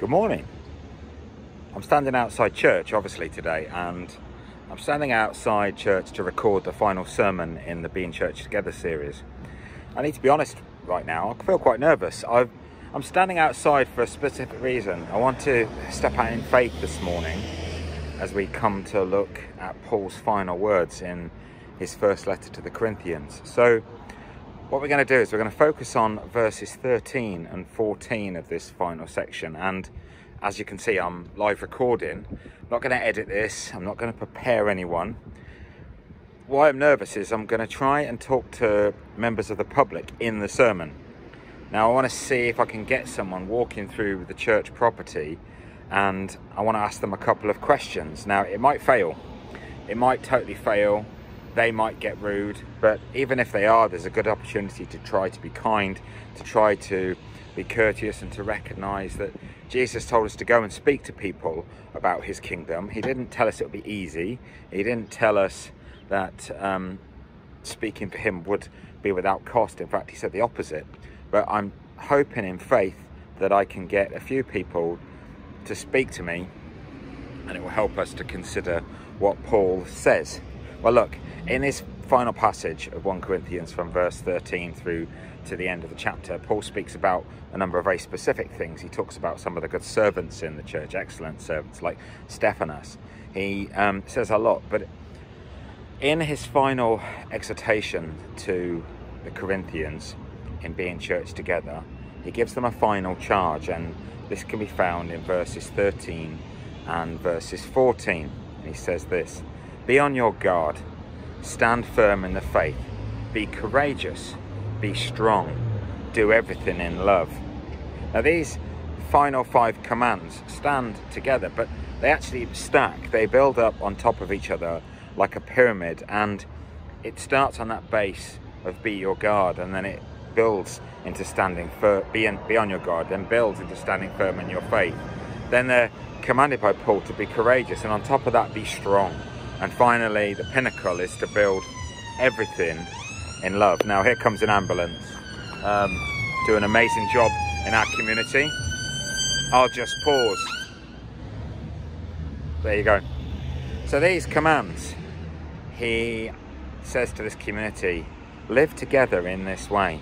Good morning. I'm standing outside church, obviously, today, and I'm standing outside church to record the final sermon in the Being Church Together series. I need to be honest right now, I feel quite nervous. i am standing outside for a specific reason. I want to step out in faith this morning as we come to look at Paul's final words in his first letter to the Corinthians. So, what we're going to do is we're going to focus on verses 13 and 14 of this final section. And as you can see, I'm live recording. I'm not going to edit this, I'm not going to prepare anyone. Why I'm nervous is I'm going to try and talk to members of the public in the sermon. Now, I want to see if I can get someone walking through the church property and I want to ask them a couple of questions. Now, it might fail, it might totally fail they might get rude, but even if they are, there's a good opportunity to try to be kind, to try to be courteous, and to recognize that Jesus told us to go and speak to people about his kingdom. He didn't tell us it would be easy, he didn't tell us that um, speaking for him would be without cost. In fact, he said the opposite. But I'm hoping in faith that I can get a few people to speak to me and it will help us to consider what Paul says. Well, look, in this final passage of 1 Corinthians from verse 13 through to the end of the chapter, Paul speaks about a number of very specific things. He talks about some of the good servants in the church, excellent servants like Stephanas. He um, says a lot, but in his final exhortation to the Corinthians in being church together, he gives them a final charge, and this can be found in verses 13 and verses 14. And He says this Be on your guard Stand firm in the faith. Be courageous. Be strong. Do everything in love. Now, these final five commands stand together, but they actually stack. They build up on top of each other like a pyramid, and it starts on that base of be your guard, and then it builds into standing firm, be, in, be on your guard, then builds into standing firm in your faith. Then they're commanded by Paul to be courageous, and on top of that, be strong. And finally, the pinnacle is to build everything in love. Now, here comes an ambulance. Um, do an amazing job in our community. I'll just pause. There you go. So these commands, he says to this community, live together in this way.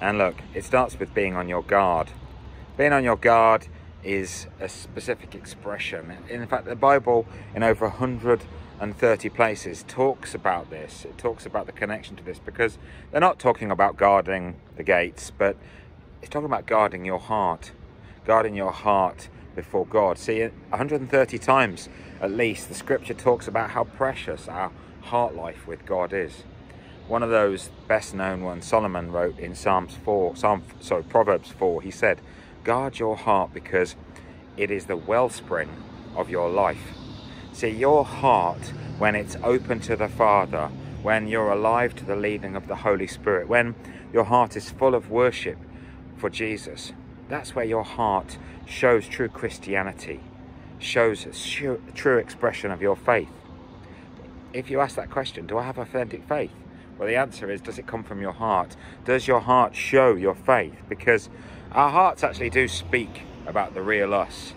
And look, it starts with being on your guard. Being on your guard is a specific expression. In fact, the Bible, in over a hundred and 30 places talks about this. It talks about the connection to this because they're not talking about guarding the gates, but it's talking about guarding your heart, guarding your heart before God. See, 130 times at least, the scripture talks about how precious our heart life with God is. One of those best known ones, Solomon wrote in Psalms 4, Psalm, sorry, Proverbs 4, he said, Guard your heart because it is the wellspring of your life. See, your heart, when it's open to the Father, when you're alive to the leading of the Holy Spirit, when your heart is full of worship for Jesus, that's where your heart shows true Christianity, shows true expression of your faith. If you ask that question, do I have authentic faith? Well, the answer is, does it come from your heart? Does your heart show your faith? Because our hearts actually do speak about the real us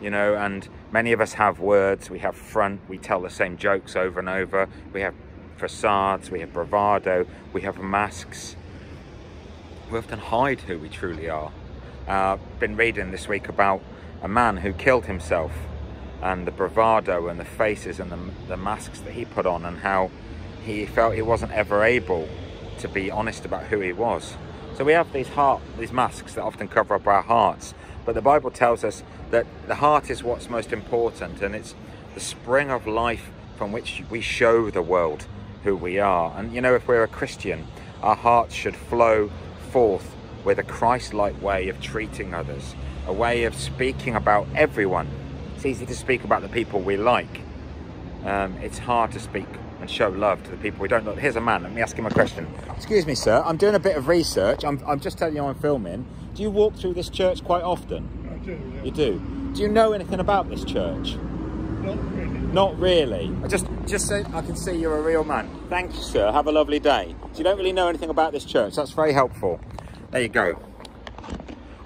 you know, and many of us have words, we have front, we tell the same jokes over and over, we have facades, we have bravado, we have masks. We often hide who we truly are. I've uh, been reading this week about a man who killed himself and the bravado and the faces and the, the masks that he put on and how he felt he wasn't ever able to be honest about who he was. So we have these heart, these masks that often cover up our hearts, but the Bible tells us that the heart is what's most important and it's the spring of life from which we show the world who we are. And you know, if we're a Christian, our hearts should flow forth with a Christ like way of treating others, a way of speaking about everyone. It's easy to speak about the people we like, um, it's hard to speak and show love to the people we don't know. Here's a man, let me ask him a question. Excuse me, sir, I'm doing a bit of research. I'm, I'm just telling you I'm filming. Do you walk through this church quite often? I do. Yeah. You do. Do you know anything about this church? Not really. Not really. I just, just so I can see you're a real man. Thank you, sir. Have a lovely day. So you don't really know anything about this church. That's very helpful. There you go.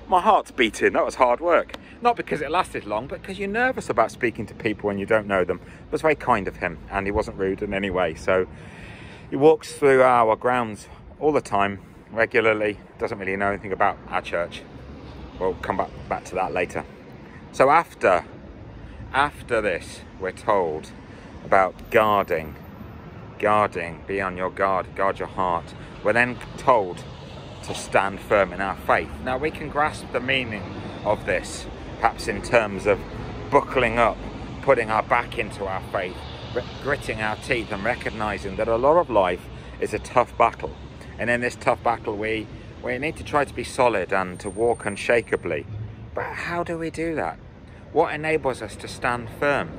My heart's beating. That was hard work. Not because it lasted long, but because you're nervous about speaking to people when you don't know them. It was very kind of him, and he wasn't rude in any way. So he walks through our grounds all the time, regularly. Doesn't really know anything about our church. We'll come back back to that later. So after after this, we're told about guarding, guarding, be on your guard, guard your heart. We're then told to stand firm in our faith. Now we can grasp the meaning of this, perhaps in terms of buckling up, putting our back into our faith, gritting our teeth and recognizing that a lot of life is a tough battle. And in this tough battle, we, we need to try to be solid and to walk unshakably. But how do we do that? What enables us to stand firm?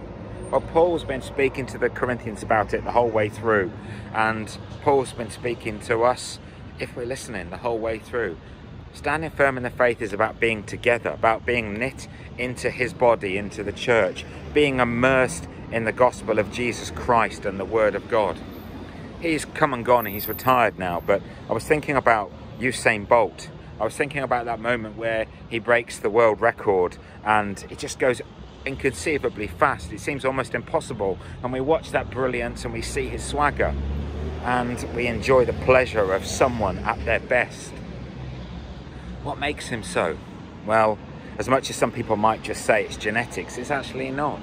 Well, Paul's been speaking to the Corinthians about it the whole way through, and Paul's been speaking to us, if we're listening, the whole way through. Standing firm in the faith is about being together, about being knit into his body, into the church, being immersed in the gospel of Jesus Christ and the Word of God. He's come and gone, he's retired now, but I was thinking about Usain Bolt I was thinking about that moment where he breaks the world record and it just goes inconceivably fast. It seems almost impossible. And we watch that brilliance and we see his swagger and we enjoy the pleasure of someone at their best. What makes him so? Well, as much as some people might just say it's genetics, it's actually not.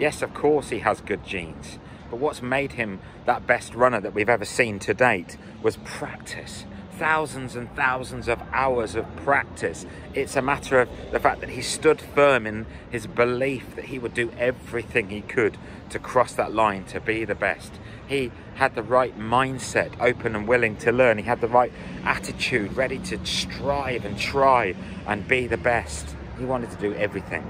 Yes, of course he has good genes, but what's made him that best runner that we've ever seen to date was practice thousands and thousands of hours of practice. It's a matter of the fact that he stood firm in his belief that he would do everything he could to cross that line to be the best. He had the right mindset, open and willing to learn. He had the right attitude, ready to strive and try and be the best. He wanted to do everything.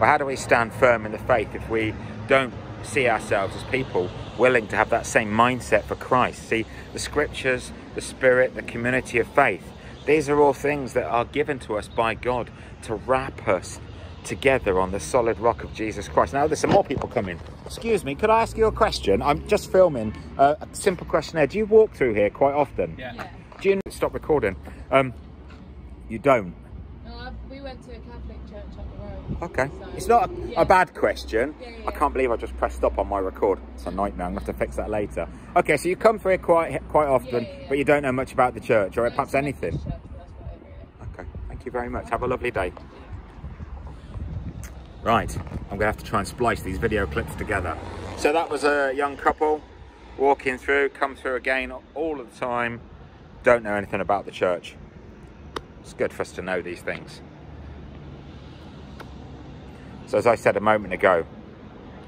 Well, how do we stand firm in the faith if we don't see ourselves as people willing to have that same mindset for Christ? See, the scriptures the Spirit, the community of faith. These are all things that are given to us by God to wrap us together on the solid rock of Jesus Christ. Now, there's some more people coming. Excuse me, could I ask you a question? I'm just filming uh, a simple questionnaire. Do you walk through here quite often? Yeah. yeah. Do you stop recording? Um, you don't. We went to a Catholic church up the road. Okay. So, it's not a, yeah. a bad question. Yeah, I can't believe I just pressed stop on my record. It's a nightmare. I'm going to have to fix that later. Okay, so you come through here quite quite often, but you don't know much about the church or No, perhaps anything. Church, but that's about it, Okay, thank you very much. Have a lovely day. Right, I'm going to have to try and splice these video clips together. So that was a young couple walking through, come through again all of the time, don't know anything about the church. It's good for us to know these things. So as I said a moment ago,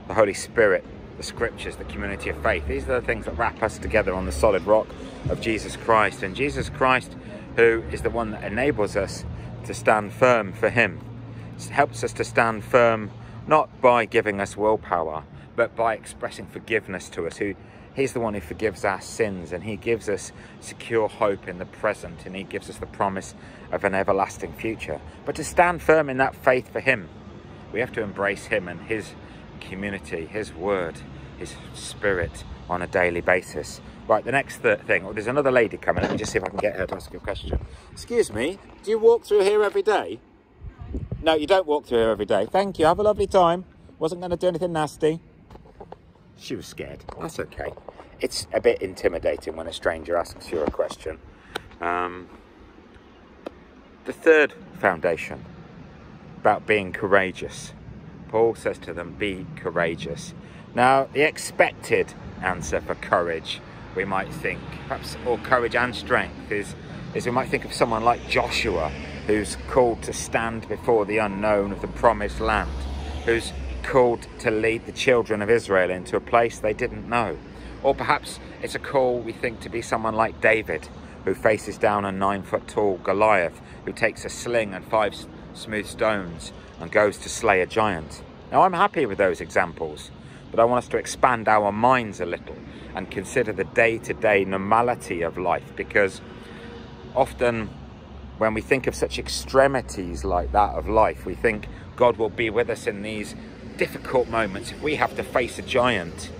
the Holy Spirit, the scriptures, the community of faith, these are the things that wrap us together on the solid rock of Jesus Christ. And Jesus Christ, who is the one that enables us to stand firm for him, helps us to stand firm not by giving us willpower, but by expressing forgiveness to us. Who He's the one who forgives our sins and he gives us secure hope in the present and he gives us the promise of an everlasting future. But to stand firm in that faith for him, we have to embrace him and his community, his word, his spirit on a daily basis. Right, the next th thing, oh, there's another lady coming. Let me just see if I can get her to ask you a question. Excuse me, do you walk through here every day? No, you don't walk through here every day. Thank you, have a lovely time. Wasn't going to do anything nasty. She was scared. That's okay. It's a bit intimidating when a stranger asks you a question. Um, the third foundation about being courageous. Paul says to them, be courageous. Now, the expected answer for courage, we might think, perhaps, or courage and strength, is, is we might think of someone like Joshua, who's called to stand before the unknown of the promised land, who's called to lead the children of Israel into a place they didn't know. Or perhaps it's a call we think to be someone like David, who faces down a nine foot tall Goliath, who takes a sling and five smooth stones and goes to slay a giant. Now, I'm happy with those examples, but I want us to expand our minds a little and consider the day to day normality of life because often when we think of such extremities like that of life, we think God will be with us in these difficult moments if we have to face a giant.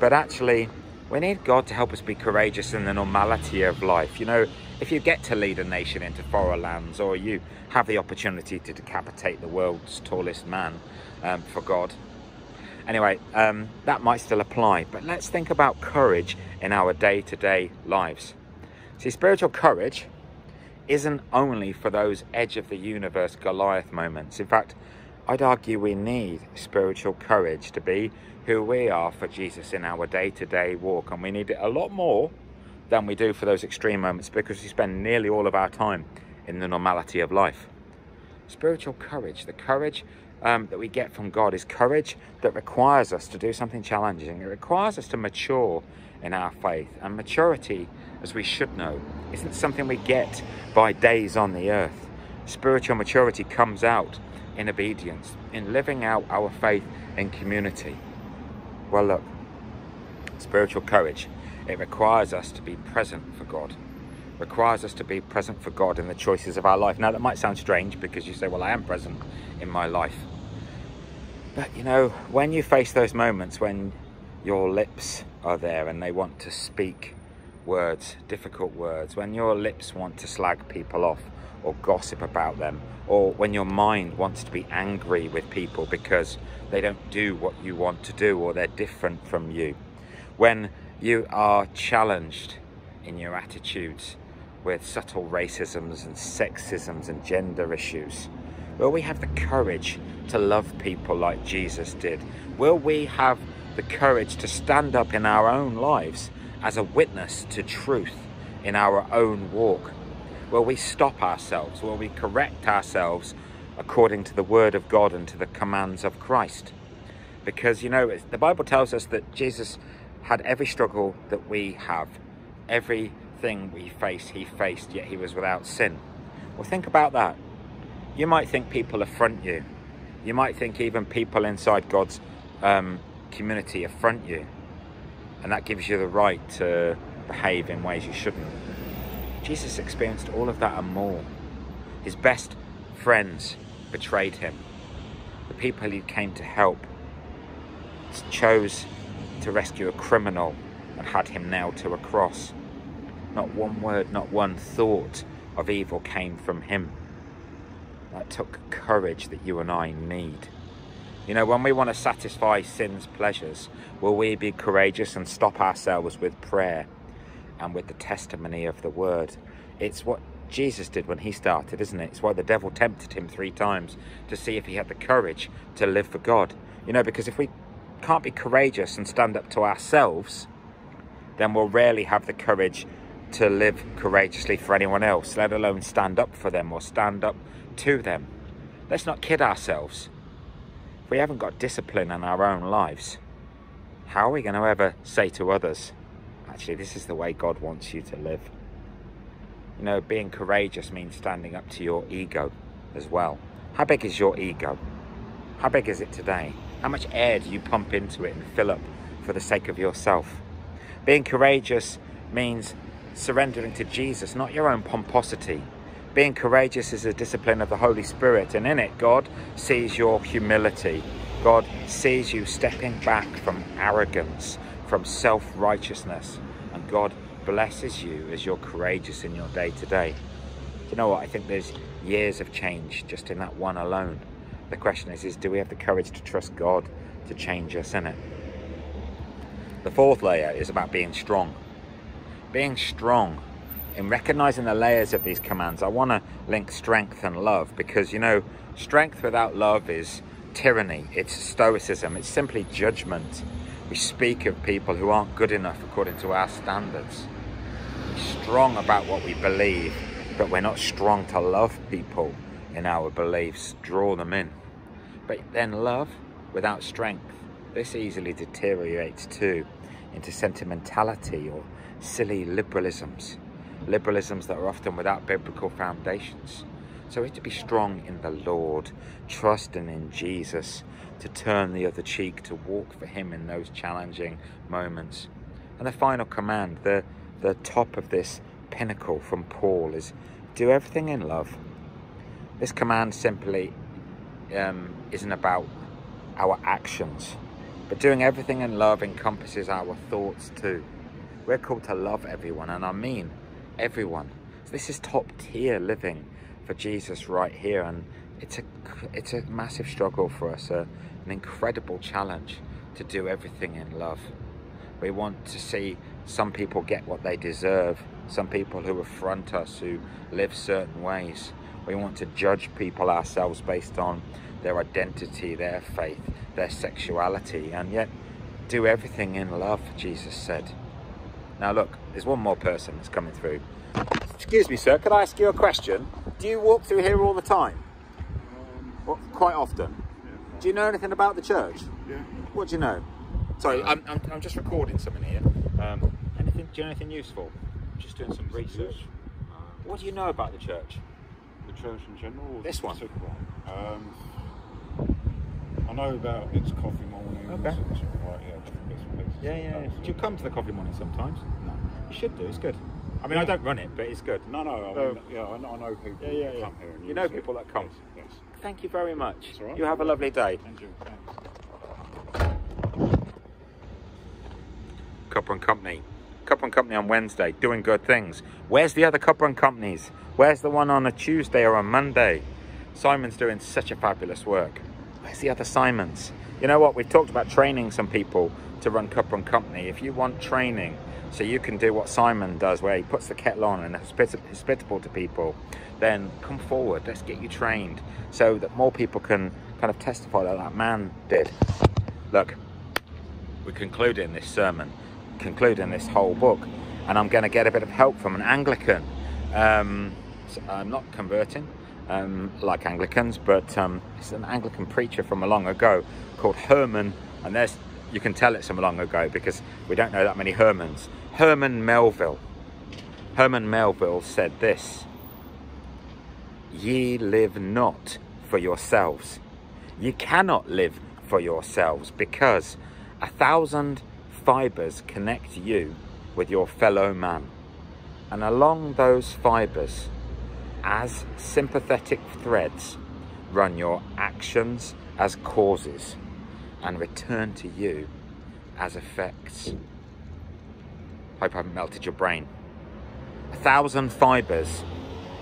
But actually, We need God to help us be courageous in the normality of life. You know, if you get to lead a nation into foreign lands or you have the opportunity to decapitate the world's tallest man um, for God, anyway, um, that might still apply. But let's think about courage in our day to day lives. See, spiritual courage isn't only for those edge of the universe Goliath moments. In fact, I'd argue we need spiritual courage to be who we are for Jesus in our day to day walk. And we need it a lot more than we do for those extreme moments because we spend nearly all of our time in the normality of life. Spiritual courage, the courage um, that we get from God, is courage that requires us to do something challenging. It requires us to mature in our faith. And maturity, as we should know, isn't something we get by days on the earth. Spiritual maturity comes out in obedience, in living out our faith in community. Well, look, spiritual courage, it requires us to be present for God. requires us to be present for God in the choices of our life. Now, that might sound strange because you say, well, I am present in my life. But you know, when you face those moments when your lips are there and they want to speak words, difficult words, when your lips want to slag people off or gossip about them, or when your mind wants to be angry with people because they don't do what you want to do or they're different from you, when you are challenged in your attitudes with subtle racisms and sexisms and gender issues, will we have the courage to love people like Jesus did? Will we have the courage to stand up in our own lives as a witness to truth in our own walk? Will we stop ourselves? Will we correct ourselves according to the word of God and to the commands of Christ? Because, you know, the Bible tells us that Jesus had every struggle that we have, everything we face, he faced, yet he was without sin. Well, think about that. You might think people affront you. You might think even people inside God's um, community affront you. And that gives you the right to behave in ways you shouldn't. Jesus experienced all of that and more. His best friends betrayed him. The people he came to help chose to rescue a criminal and had him nailed to a cross. Not one word, not one thought of evil came from him. That took courage that you and I need. You know, when we want to satisfy sin's pleasures, will we be courageous and stop ourselves with prayer and with the testimony of the word? It's what Jesus did when he started, isn't it? It's why the devil tempted him three times to see if he had the courage to live for God. You know, because if we can't be courageous and stand up to ourselves, then we'll rarely have the courage to live courageously for anyone else, let alone stand up for them or stand up to them. Let's not kid ourselves If we haven't got discipline in our own lives, how are we going to ever say to others, actually, this is the way God wants you to live? You know, being courageous means standing up to your ego as well. How big is your ego? How big is it today? How much air do you pump into it and fill up for the sake of yourself? Being courageous means surrendering to Jesus, not your own pomposity, being courageous is a discipline of the Holy Spirit, and in it, God sees your humility. God sees you stepping back from arrogance, from self righteousness, and God blesses you as you're courageous in your day to day. You know what? I think there's years of change just in that one alone. The question is, is do we have the courage to trust God to change us in it? The fourth layer is about being strong. Being strong in recognizing the layers of these commands, I want to link strength and love because, you know, strength without love is tyranny, it's stoicism, it's simply judgment. We speak of people who aren't good enough according to our standards. We're strong about what we believe, but we're not strong to love people in our beliefs, draw them in. But then love without strength, this easily deteriorates too into sentimentality or silly liberalisms liberalisms that are often without biblical foundations. So we have to be strong in the Lord, trusting in Jesus to turn the other cheek, to walk for Him in those challenging moments. And the final command, the, the top of this pinnacle from Paul, is do everything in love. This command simply um, isn't about our actions, but doing everything in love encompasses our thoughts too. We're called to love everyone, and I mean everyone. So this is top tier living for Jesus right here, and it's a it's a massive struggle for us, uh, an incredible challenge to do everything in love. We want to see some people get what they deserve, some people who affront us, who live certain ways. We want to judge people ourselves based on their identity, their faith, their sexuality, and yet do everything in love, Jesus said. Now look, there's one more person that's coming through. Excuse me, sir, could I ask you a question? Do you walk through here all the time? Um, Well, quite often. yeah. Do you know anything about the church? Yeah. What do you know? Sorry, I'm, I'm, I'm just recording something here. Um, anything? Do you know anything useful? Just doing some research. What do you know about the church? The in general? This one. Um, I know about its coffee morning. Okay. sort of like, yeah, bits and pieces. Yeah, yeah. Do you come to the coffee morning sometimes? No. You should do. It's good. I mean, I don't run it, but it's good. No, no, I mean, yeah, I know, I know people Yeah, yeah, that yeah. come here and You know it. people that come. Yes, yes. Thank you very much. Right. You have a lovely day. Thank you. Thanks. Cuppa and Company. Cuppa and Company on Wednesday, doing good things. Where's the other Cuppa and Companies? Where's the one on a Tuesday or a Monday? Simon's doing such a fabulous work. Where's the other Simons? You know what? We've talked about training some people to run Cuppa and Company. If you want training so you can do what Simon does, where he puts the kettle on and is hospit- hospitable to people, then come forward. Let's get you trained so that more people can kind of testify that that man did. Look, we're concluding this sermon, concluding this whole book, and I'm going to get a bit of help from an Anglican. Um, so I'm not converting um, like Anglicans, but um, it's an Anglican preacher from a long ago called Herman, and there's you can tell it's from a long ago because we don't know that many Hermans. Herman Melville. Herman Melville said this: "Ye live not for yourselves." You cannot live for yourselves because a thousand fibers connect you with your fellow man. And along those fibers, as sympathetic threads, run your actions as causes and return to you as effects. Hope I haven't melted your brain. A thousand fibers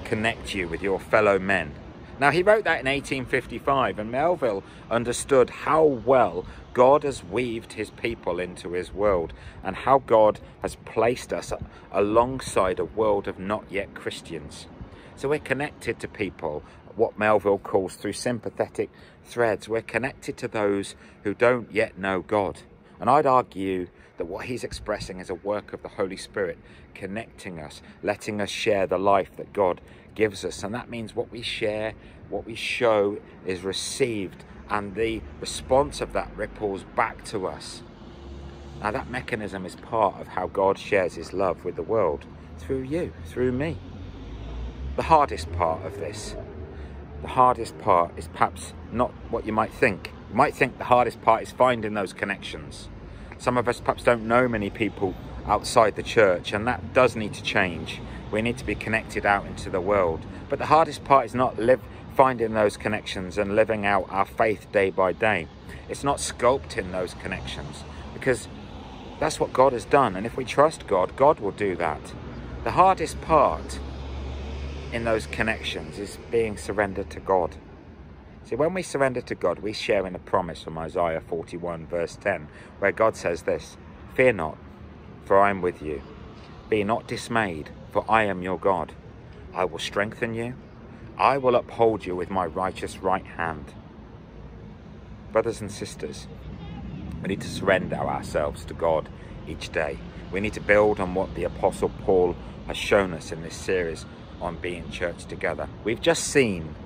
connect you with your fellow men. Now, he wrote that in 1855, and Melville understood how well God has weaved his people into his world and how God has placed us alongside a world of not yet Christians. So we're connected to people, what Melville calls through sympathetic threads. We're connected to those who don't yet know God. And I'd argue that what he's expressing is a work of the Holy Spirit connecting us, letting us share the life that God gives us. And that means what we share, what we show is received, and the response of that ripples back to us. Now, that mechanism is part of how God shares his love with the world through you, through me. The hardest part of this, the hardest part is perhaps not what you might think. You might think the hardest part is finding those connections. Some of us perhaps don't know many people outside the church, and that does need to change. We need to be connected out into the world. But the hardest part is not live finding those connections and living out our faith day by day. It's not sculpting those connections because that's what God has done. And if we trust God, God will do that. The hardest part in those connections is being surrendered to God. See, when we surrender to God, we share in the promise from Isaiah 41, verse 10, where God says this Fear not, for I am with you. Be not dismayed, for I am your God. I will strengthen you. I will uphold you with my righteous right hand. Brothers and sisters, we need to surrender ourselves to God each day. We need to build on what the Apostle Paul has shown us in this series on being church together. We've just seen,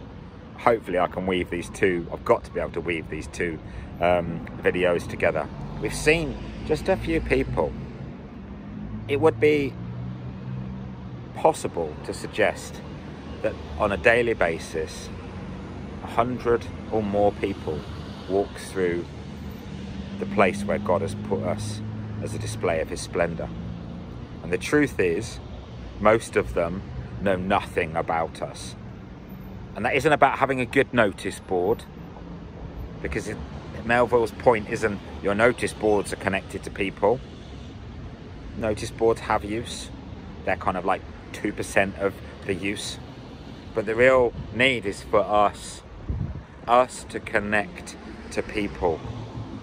hopefully, I can weave these two, I've got to be able to weave these two um, videos together. We've seen just a few people. It would be possible to suggest that on a daily basis, a hundred or more people walk through the place where God has put us as a display of His splendour. And the truth is, most of them know nothing about us. And that isn't about having a good notice board, because it, Melville's point isn't your notice boards are connected to people. notice boards have use. They're kind of like 2% of the use. But the real need is for us, us to connect to people.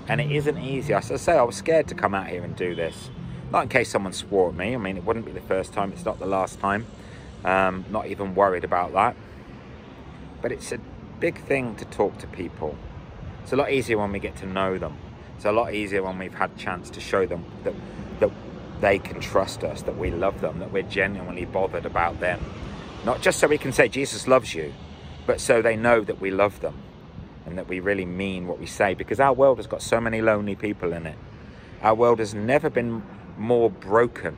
And it isn't easy. As I say, I was scared to come out here and do this. Not in case someone swore at me. I mean, it wouldn't be the first time. It's not the last time. Um, not even worried about that. But it's a big thing to talk to people. It's a lot easier when we get to know them. It's a lot easier when we've had chance to show them that that they can trust us, that we love them, that we're genuinely bothered about them. Not just so we can say Jesus loves you, but so they know that we love them and that we really mean what we say because our world has got so many lonely people in it. Our world has never been more broken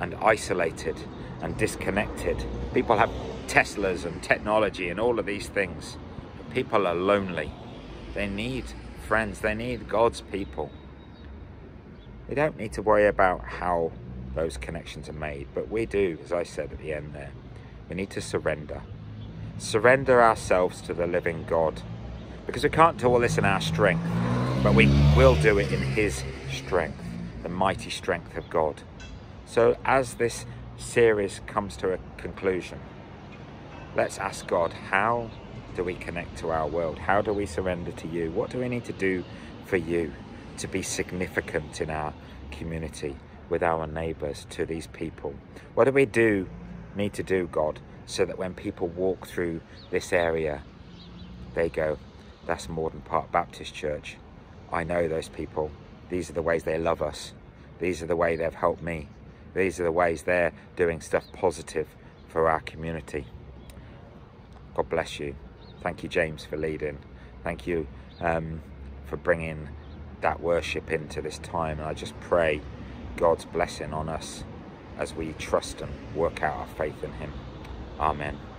and isolated and disconnected. People have Teslas and technology and all of these things. But people are lonely. They need friends. They need God's people. We don't need to worry about how those connections are made, but we do, as I said at the end there. We need to surrender. Surrender ourselves to the living God. Because we can't do all this in our strength, but we will do it in His strength, the mighty strength of God. So, as this series comes to a conclusion, let's ask God, how do we connect to our world? How do we surrender to you? What do we need to do for you to be significant in our community, with our neighbours, to these people? What do we do, need to do, God, so that when people walk through this area, they go, that's Morden Park Baptist Church. I know those people. These are the ways they love us. These are the way they've helped me. These are the ways they're doing stuff positive for our community. God bless you. Thank you, James, for leading. Thank you um, for bringing that worship into this time. And I just pray God's blessing on us as we trust and work out our faith in Him. Amen.